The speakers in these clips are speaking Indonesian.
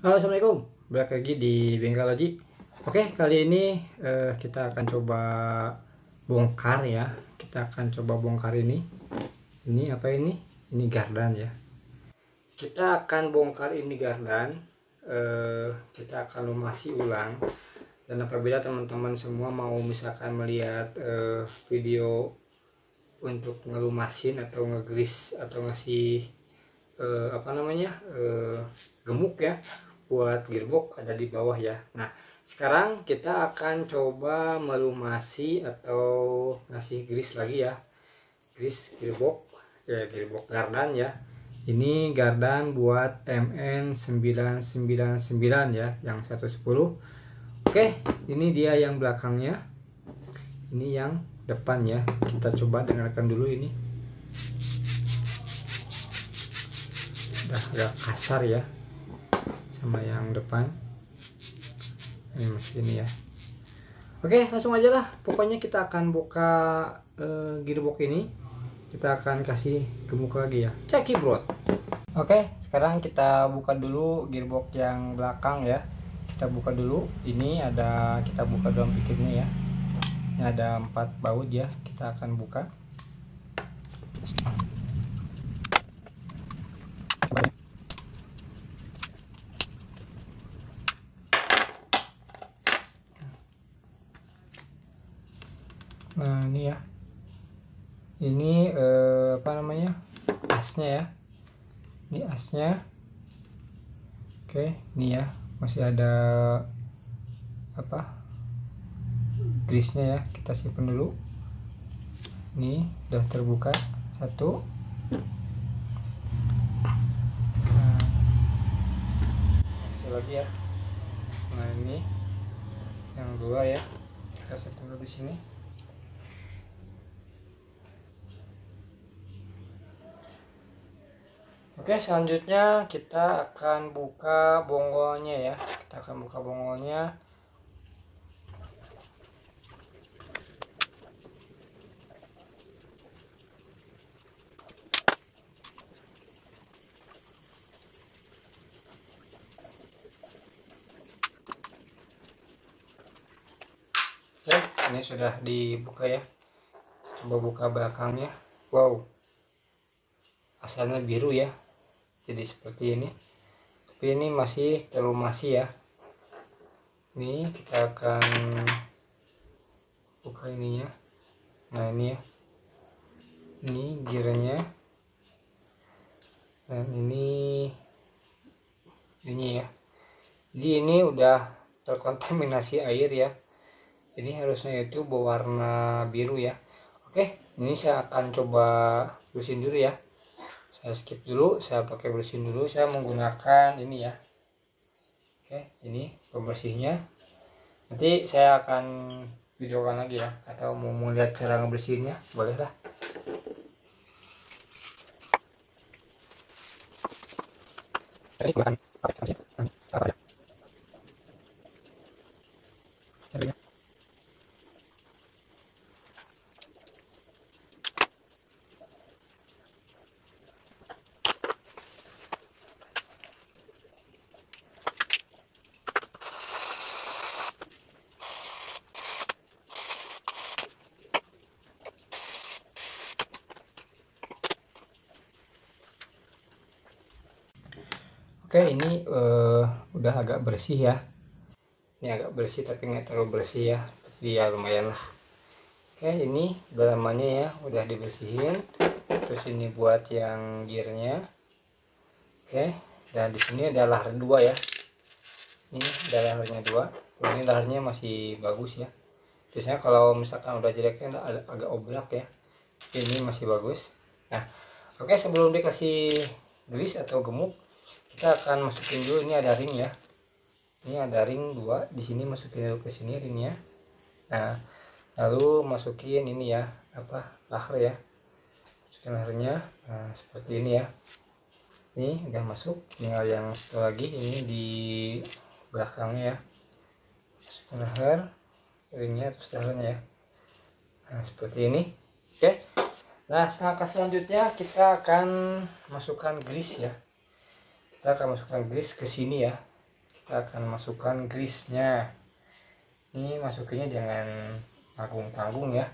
Halo assalamualaikum. Balik lagi di Bengkaloji. Oke kali ini eh, kita akan coba bongkar ya. Kita akan coba bongkar ini. Ini apa ini? Ini gardan ya. Kita akan bongkar ini gardan. Eh, kita akan lumasi ulang. Dan apabila teman-teman semua mau misalkan melihat eh, video untuk ngelumasin atau ngegris atau ngasih eh, apa namanya eh, gemuk ya buat gearbox ada di bawah ya. Nah sekarang kita akan coba melumasi atau ngasih grease lagi ya. Grease gearbox ya gearbox gardan ya. Ini gardan buat MN999 ya yang 110 oke ini dia yang belakangnya. Ini yang depan ya. Kita coba dengarkan dulu ini. Udah agak kasar ya sama yang depan. Ini masih ini ya. Oke langsung aja lah. Pokoknya kita akan buka uh, gearbox ini. Kita akan kasih gemuk lagi ya. Ceki bro oke sekarang kita buka dulu gearbox yang belakang ya. Kita buka dulu. Ini ada kita buka dalam pikirnya ya. Ini ada empat baut ya. Kita akan buka nah ini ya ini eh, apa namanya? Asnya ya. Ini asnya. Oke ini ya. Masih ada apa? Grisnya ya. Kita simpan dulu. Ini udah terbuka. Satu. Nah, lagi ya. Nah ini. Yang dua ya. Kita simpan dulu di sini Oke selanjutnya kita akan buka bonggolnya ya. Kita akan buka bonggolnya. Oke ini sudah dibuka ya. Coba buka belakangnya. Wow. Asalnya biru ya jadi seperti ini. Tapi ini masih terlumasi ya. Ini kita akan buka ininya. Nah ini ya. Ini girnya dan ini ini ya. Jadi ini udah terkontaminasi air ya. Ini harusnya itu berwarna biru ya. Oke ini saya akan coba bersihin dulu ya saya skip dulu saya pakai bersihin dulu saya menggunakan ini ya oke ini pembersihnya nanti saya akan videokan lagi ya atau mau melihat cara ngebersihinnya boleh lah Oke ini uh, udah agak bersih ya. Ini agak bersih tapi nggak terlalu bersih ya. Tapi ya lumayan lah. Oke ini dalamannya ya udah dibersihin. Terus ini buat yang gearnya. Oke dan di sini ada lahar dua ya. Ini ada laharnya dua. Ini laharnya masih bagus ya. Biasanya kalau misalkan udah jeleknya agak oblak ya. Ini masih bagus. Nah oke sebelum dikasih grease atau gemuk kita akan masukin dulu. Ini ada ring ya. Ini ada ring dua. Di sini masukin dulu ke sini ringnya. Nah lalu masukin ini ya. Apa? Lahar ya. Masukin laharnya nah seperti ini ya. Ini udah masuk. Tinggal yang satu lagi. Ini di belakangnya ya. Masukin lahar ringnya terus laharnya ya. Nah seperti ini. Oke. Nah langkah selanjutnya kita akan masukkan grease ya kita akan masukkan grease ke sini ya. Kita akan masukkan grease-nya. Ini masukinnya jangan tanggung-tanggung ya.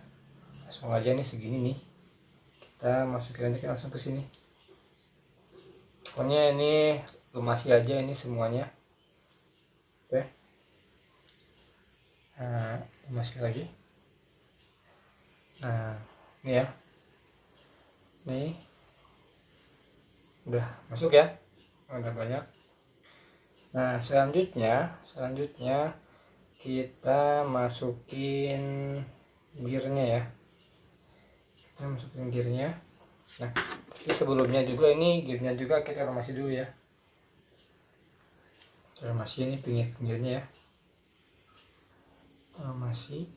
Langsung aja nih segini nih. Kita masukin aja langsung ke sini. Pokoknya ini lumasi aja ini semuanya. Oke. Nah masih lagi. Nah ini ya. Nih. Udah masuk ya udah banyak. Nah selanjutnya selanjutnya kita masukin gearnya ya. Kita masukin gearnya. Nah tapi sebelumnya juga ini gearnya juga kita masih dulu ya. Masih ini pinggir pinggirnya ya. Masih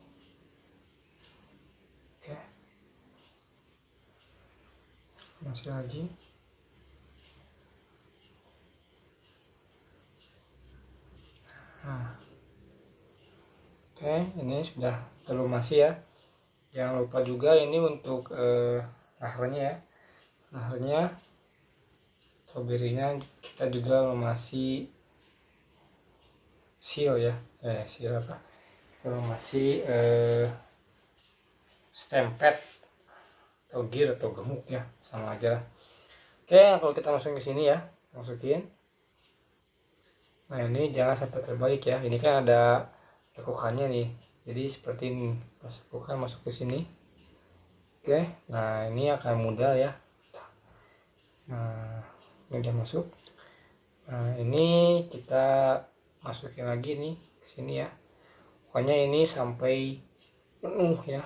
oke. Masih lagi Oke, ini sudah terlumasi ya. Jangan lupa juga ini untuk eh, ya. Laharnya stroberinya kita juga lumasi seal ya. Eh, seal apa? Lumasi eh, stempet atau gear atau gemuk ya, sama aja. Oke, kalau kita masukin ke sini ya, masukin nah ini jangan sampai terbalik ya. Ini kan ada lekukannya nih. Jadi seperti ini. Masukkan masuk ke sini. Oke. Nah ini akan mudah ya. Nah ini udah masuk. Nah ini kita masukin lagi nih ke sini ya. Pokoknya ini sampai penuh ya.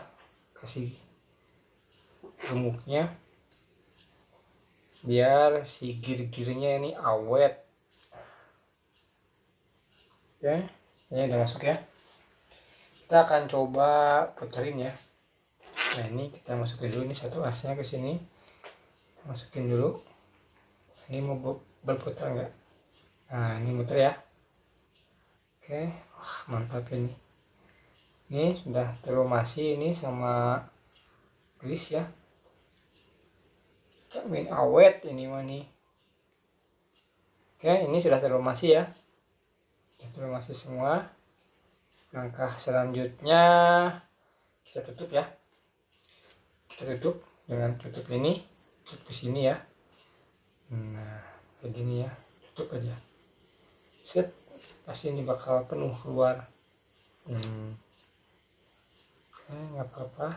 Kasih gemuknya. Biar si gir-girnya ini awet Oke, ini udah masuk ya. Kita akan coba puterin ya. Nah ini kita masukin dulu ini satu asnya ke sini. Masukin dulu. Ini mau berputar nggak? Nah ini muter ya. Oke, wah mantap ini. Ini sudah terumasi ini sama gris ya. Jamin awet ini mah nih. Oke, ini sudah terumasi ya itu masih semua. Langkah selanjutnya kita tutup ya. Kita tutup dengan tutup ini tutup ke sini ya. Nah begini ya tutup aja. Set pasti ini bakal penuh keluar. Hmm. nggak apa-apa.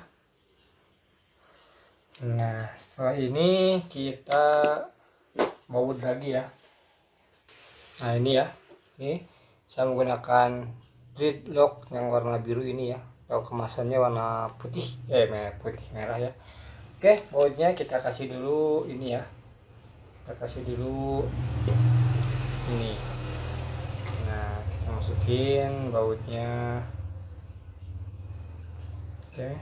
Nah setelah ini kita baut lagi ya. Nah ini ya ini saya menggunakan lock yang warna biru ini ya kalau kemasannya warna putih eh merah putih merah ya oke bautnya kita kasih dulu ini ya kita kasih dulu ini nah kita masukin bautnya oke ya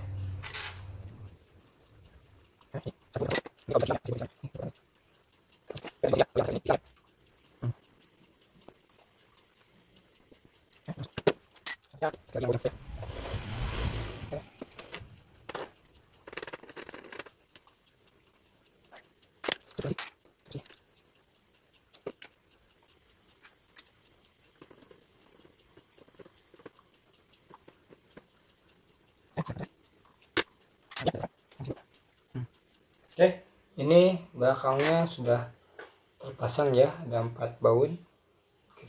Oke, ini belakangnya sudah terpasang ya, ada empat baut.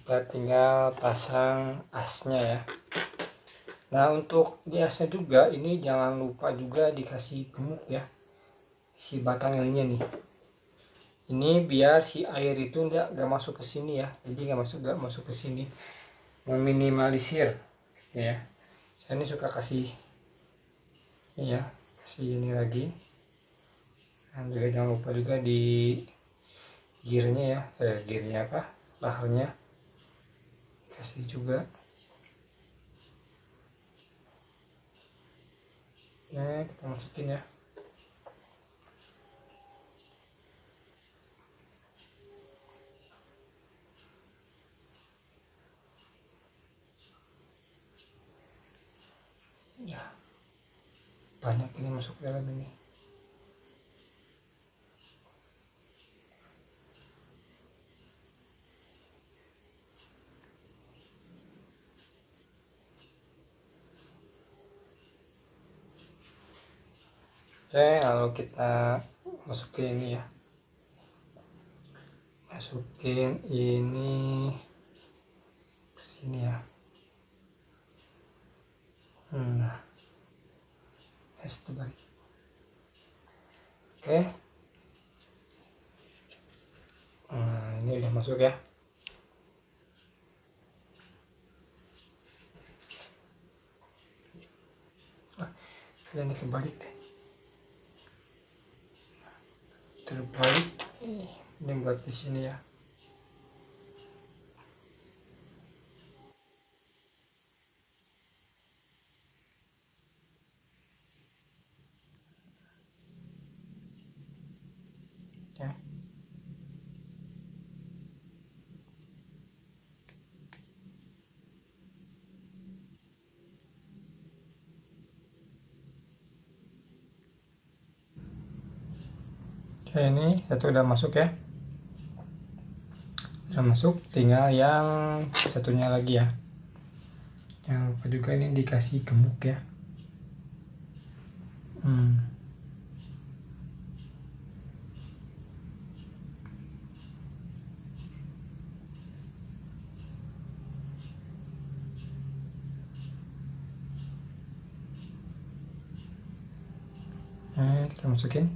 Kita tinggal pasang asnya ya. Nah untuk di asnya juga ini jangan lupa juga dikasih gemuk ya. Si batang ininya nih. Ini biar si air itu enggak enggak masuk ke sini ya. Jadi nggak masuk enggak masuk ke sini. Meminimalisir ya. Saya ini suka kasih ini ya kasih ini lagi. Dan juga jangan lupa juga di gearnya ya. Eh gearnya apa? Laharnya kasih juga. Ya kita masukin ya. Ya banyak ini masuk dalam ini oke lalu kita masukin ini ya. Masukin ini ke sini ya. Nah es terbalik oke. Nah ini udah masuk ya. Ah, ini kebalik deh terbalik ini buat di sini ya Oke ini satu udah masuk ya. Udah masuk tinggal yang satunya lagi ya. Jangan lupa juga ini dikasih gemuk ya hmm. Nah, kita masukin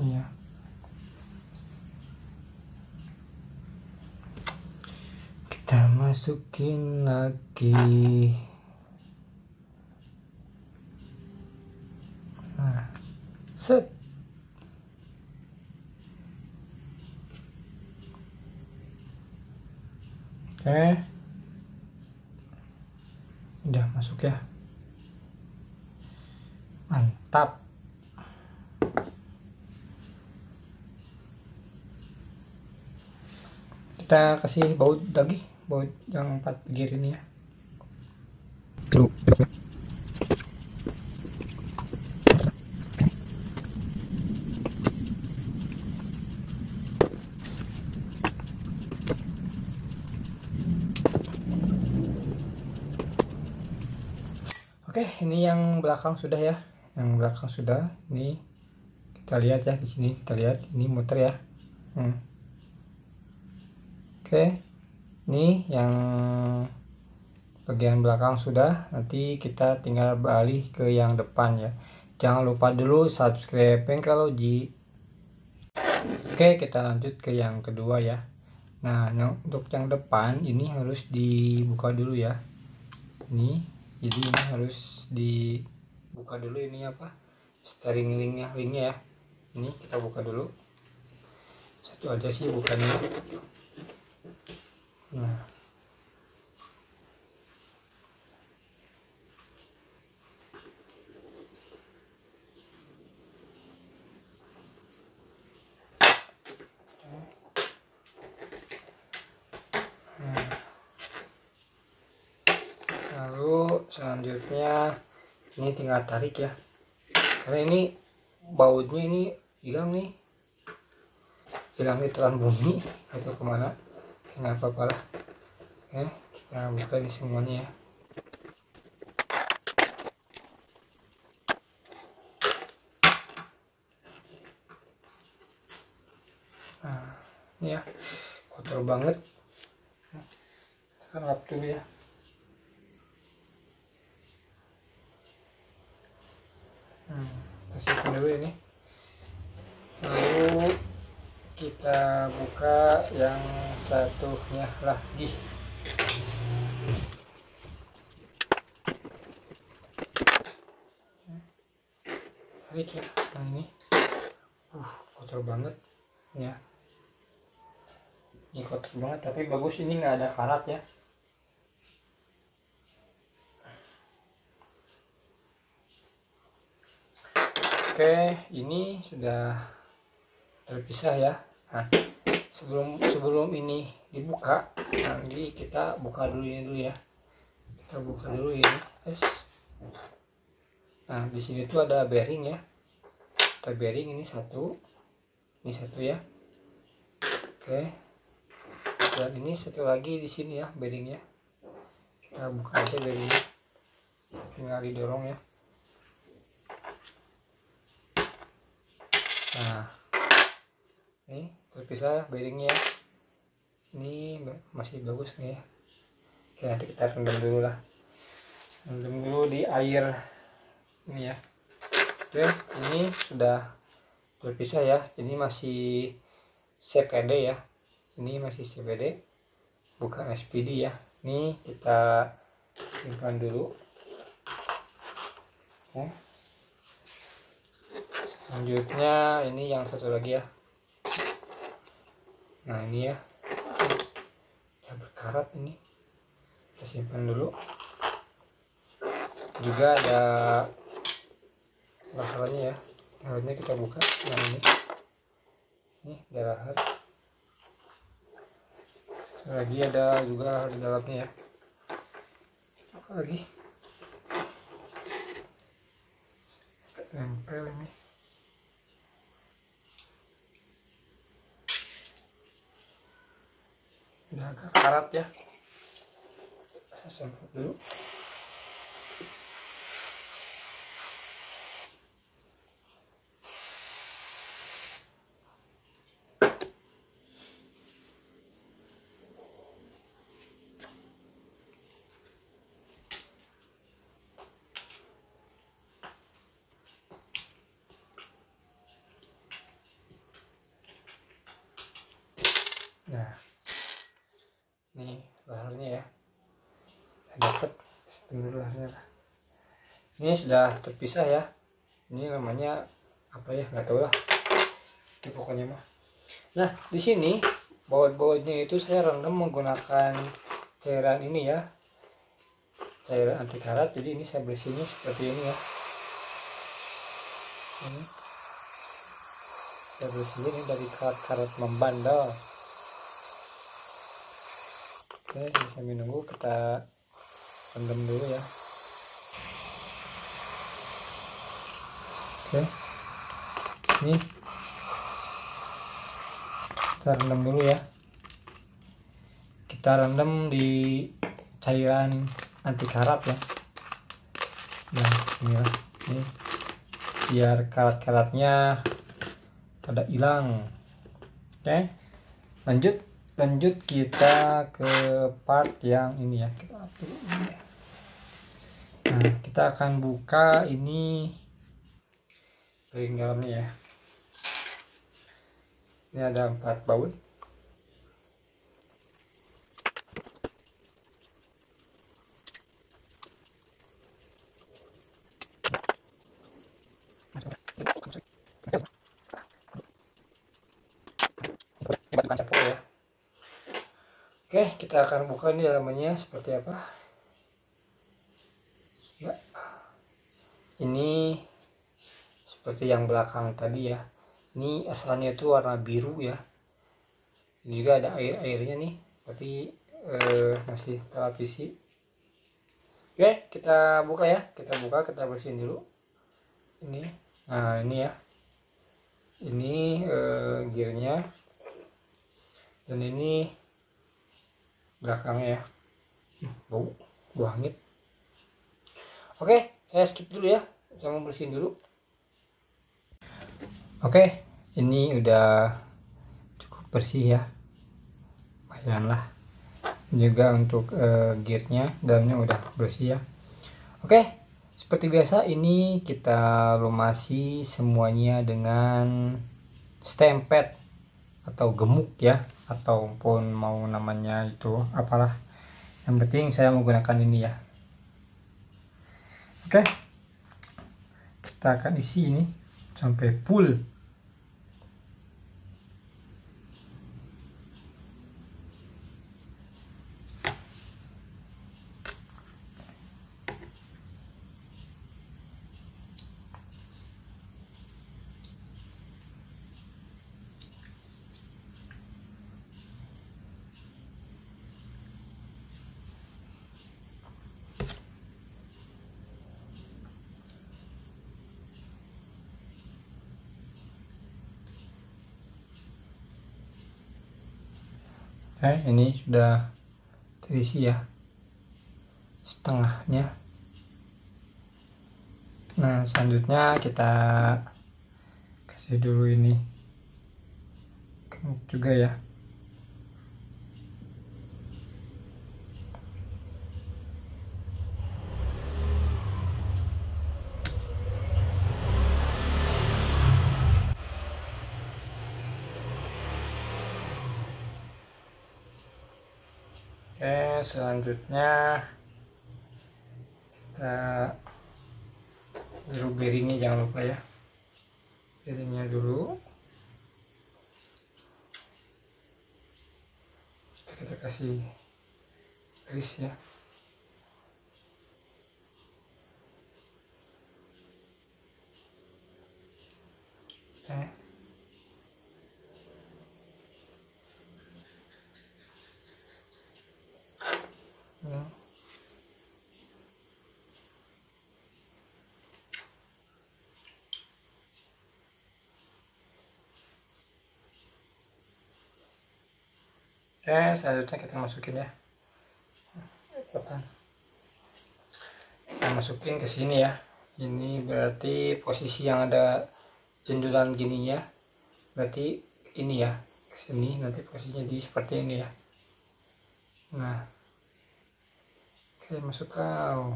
Iya. Kita masukin lagi. Nah, set. Oke. Udah masuk ya mantap kita kasih baut lagi baut yang empat gear ini ya. Oke, ini yang belakang sudah ya yang belakang sudah ini kita lihat ya di sini kita lihat ini muter ya. Hmm. oke ini yang bagian belakang sudah nanti kita tinggal beralih ke yang depan ya. Jangan lupa dulu subscribe kalau ji. Oke kita lanjut ke yang kedua ya. Nah untuk yang depan ini harus dibuka dulu ya. Ini jadi ini harus di buka dulu ini apa steering linknya linknya ya. Ini kita buka dulu. Satu aja sih bukannya nah. Lalu selanjutnya ini tinggal tarik ya. Karena ini bautnya ini hilang nih. Hilang di telan bumi atau ke mana. Ya, nggak apa-apa lah oke kita buka ini semuanya ya. Nah ini ya. Kotor banget. Kita lap dulu ya kita simpan dulu ini. Lalu kita buka yang satunya lagi. Tarik ya nah ini. Uh kotor banget. Ya. Ini kotor banget tapi bagus ini nggak ada karat ya Oke, ini sudah terpisah ya. Nah sebelum sebelum ini dibuka jadi kita buka dulu ini dulu ya. Kita buka dulu ini guys. Nah di sini tuh ada bearing ya. Ada bearing ini satu. Ini satu ya. Oke. Dan ini satu lagi di sini ya bearingnya. Kita buka aja bearingnya. Tinggal didorong ya nah ini terpisah bearingnya ini masih bagus nih ya. Oke nanti kita rendam dulu lah. Rendam dulu di air ini ya. Oke ini sudah terpisah ya. Ini masih CPD ya. Ini masih CPD bukan SPD ya. Ini kita simpan dulu. Oke selanjutnya ini yang satu lagi ya. Nah ini ya. Ya berkarat ini. Kita simpan dulu. Juga ada laharnya ya. Laharnya kita buka. Yang ini. Ini ada lahar. Lagi ada juga di dalamnya ya. Buka lagi? Nempel ini udah agak karat ya. Saya semprot dulu nah nih laharnya ya dapat dulu laharnya lah ini sudah terpisah ya. Ini namanya apa ya nggak tahu lah itu pokoknya mah. Nah di sini baut-bautnya itu saya rendam menggunakan cairan ini ya. Cairan anti karat jadi ini saya bersihnya seperti ini ya. Ini. Saya bersihin ini dari karat-karat membandel. Oke, sambil nunggu kita rendam dulu ya. Oke. Ini kita rendam dulu ya. Kita rendam di cairan anti karat ya. Nah. Ini biar karat-karatnya pada hilang. Oke. Lanjut lanjut kita ke part yang ini ya kita ini ya. Kita akan buka ini ring dalamnya ya. Ini ada empat baut. Ya. Oke, kita akan buka ini dalamnya seperti apa. Ya. Ini seperti yang belakang tadi ya. Ini asalnya itu warna biru ya. Ini juga ada air-airnya nih, tapi eh, masih televisi. Oke, kita buka ya. Kita buka, kita bersihin dulu. Ini. Nah, ini ya. Ini eh, gearnya. Dan ini belakangnya ya hmm, bau hangit oke saya skip dulu ya. Saya mau bersihin dulu. Oke ini udah cukup bersih ya. Lumayan lah. Juga untuk uh, gearnya dalamnya udah bersih ya. Oke seperti biasa ini kita lumasi semuanya dengan stempet atau gemuk ya. Ataupun mau namanya itu apalah. Yang penting saya menggunakan ini ya oke. Kita akan isi ini sampai full eh ini sudah terisi ya. Setengahnya. Nah selanjutnya kita kasih dulu ini. Juga ya Oke, selanjutnya kita dulu bearingnya jangan lupa ya. Bearingnya dulu. Kita kasih grease ya. Oke. Oke, selanjutnya kita masukin ya. Kita masukin ke sini ya. Ini berarti posisi yang ada jendulan gini ya. Berarti ini ya. Ke sini nanti posisinya di seperti ini ya. Nah. Oke, masuk kau.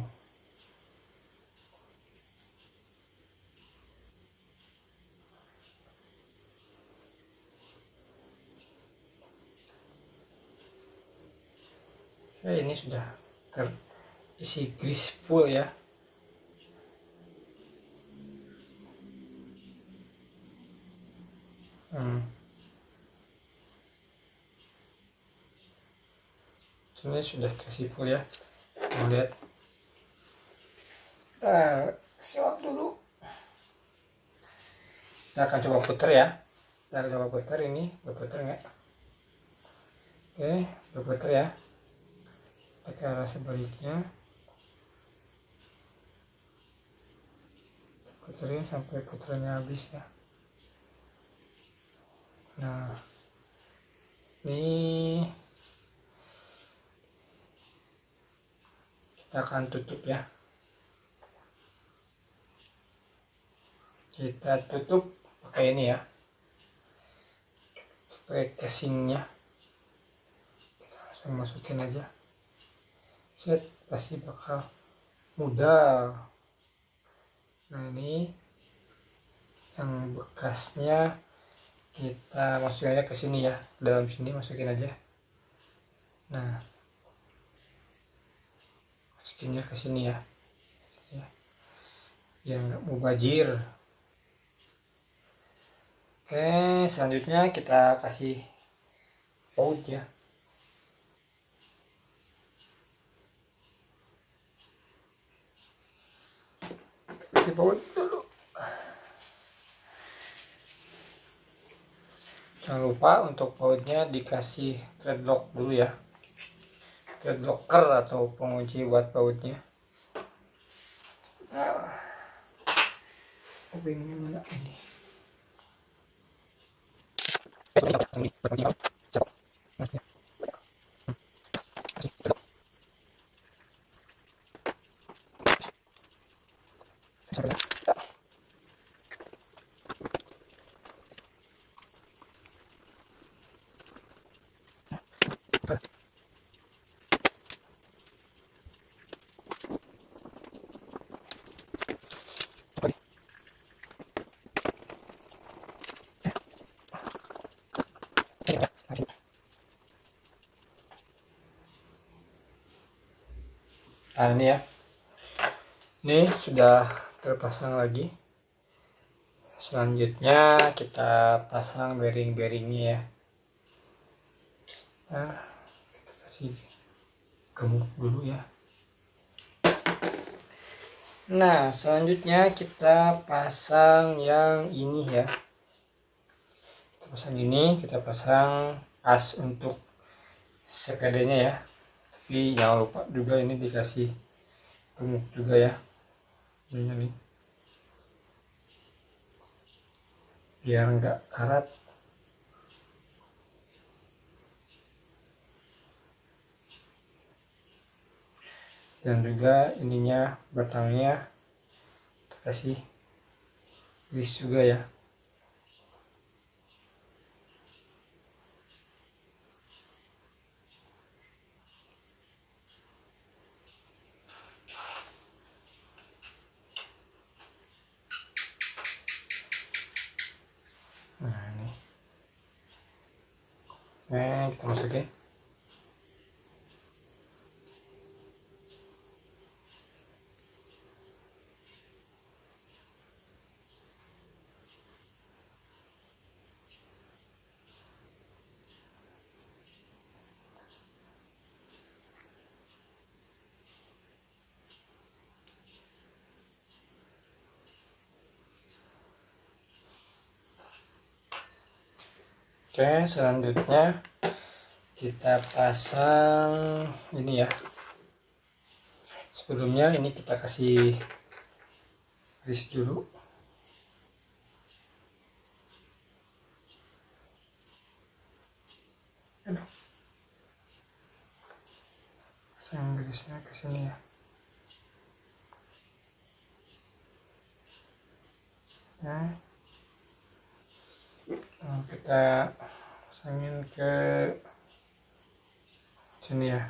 ya ini sudah terisi grease full ya hmm. ini sudah terisi full ya kita lihat kita siap dulu. Kita akan coba putar ya. Kita akan coba putar ini. Berputar enggak oke berputar ya. Pakai arah sebaliknya. Puterin sampai puterannya habis ya. Nah ini kita akan tutup ya. Kita tutup pakai ini ya. Pakai casingnya. Kita langsung masukin aja. Set pasti bakal mudah nah ini yang bekasnya kita masukin aja ke sini ya. Dalam sini masukin aja. Nah masukinnya ke sini ya. Ya. Biar nggak mubajir oke selanjutnya kita kasih baut ya. Kasih baut dulu. Jangan lupa untuk bautnya dikasih threadlock dulu ya threadlocker atau pengunci buat bautnya mana ini nah ini ya. Ini sudah terpasang lagi. Selanjutnya kita pasang bearing-bearingnya ya. Nah kita kasih gemuk dulu ya. Nah selanjutnya kita pasang yang ini ya. Kita pasang ini kita pasang as untuk sepedanya ya ini jangan lupa juga ini dikasih gemuk juga ya ininya nih. Biar enggak karat. Dan juga ininya batangnya kasih list juga ya. Nah kita masukin Oke, selanjutnya kita pasang ini ya. Sebelumnya ini kita kasih grease dulu. Pasang ke sini ya. Ya kita pasangin ke sini ya.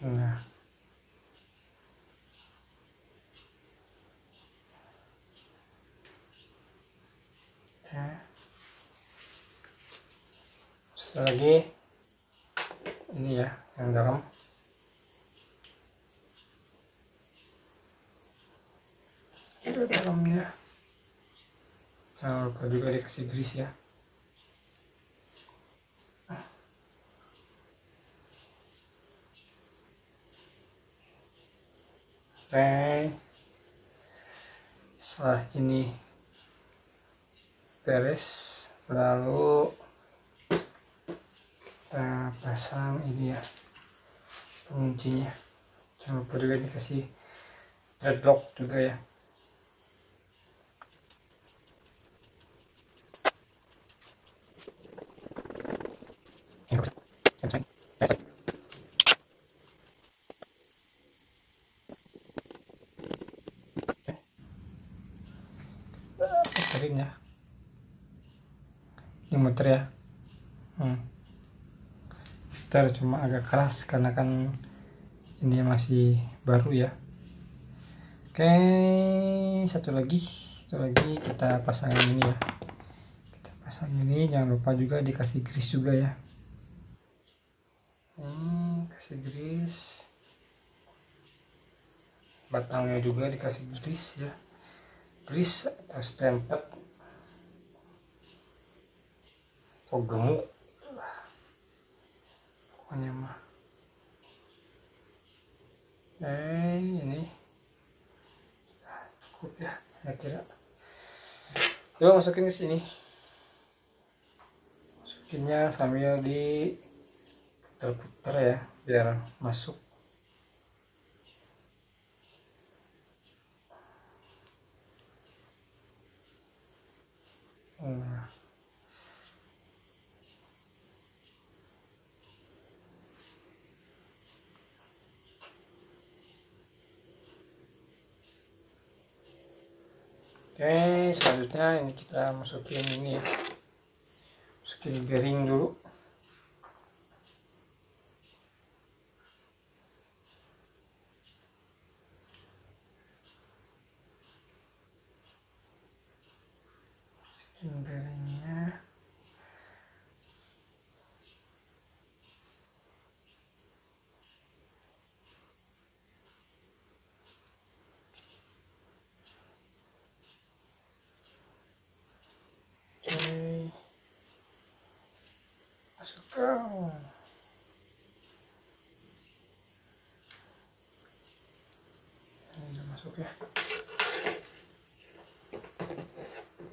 Nah. Oke. Lagi. Ini ya yang dalam. Itu dalamnya jangan lupa juga dikasih grease ya oke. Setelah ini beres lalu kita pasang ini ya penguncinya. Jangan lupa juga dikasih threadlock juga ya ini muter ya hmm. Cuma agak keras karena kan ini masih baru ya. Oke satu lagi satu lagi kita pasang ini ya. Kita pasang ini jangan lupa juga dikasih grease juga ya. Ini kasih grease. Batangnya juga dikasih grease ya. Grease atau stempel atau gemuk pokoknya mah. Eh ini. Nah, cukup ya saya kira. Coba masukin ke sini. Masukinnya sambil di putar-putar ya biar masuk. Nah. Oke, selanjutnya ini kita masukin ini ya. Masukin bearing dulu. Masukin. Oke. Masukkan. Ini udah masuk ya.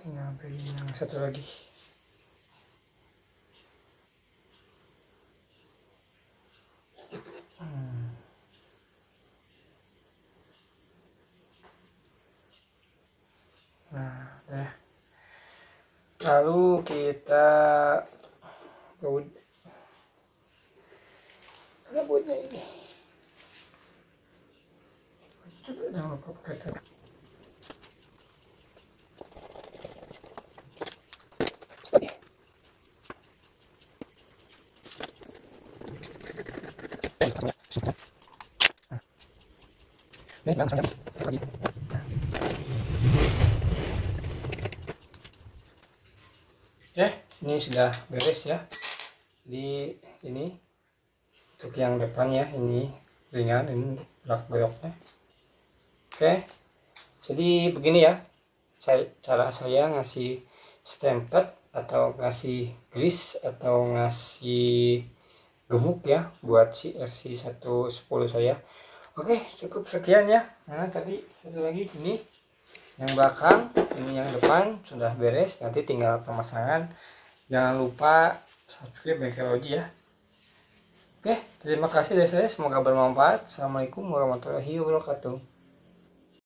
Tinggal beli yang satu lagi. Hmm. Nah, lalu kita Oke, Ini sudah beres ya. di ini yang depan ya, ini ringan, ini belak beloknya. Oke, jadi begini ya. Cara saya ngasih stempet atau ngasih grease atau ngasih gemuk ya buat si RC 110 saya oke cukup sekian ya nah tadi satu lagi ini yang belakang ini yang depan sudah beres nanti tinggal pemasangan jangan lupa subscribe Bengkelogi ya oke terima kasih dari saya semoga bermanfaat. Assalamualaikum warahmatullahi wabarakatuh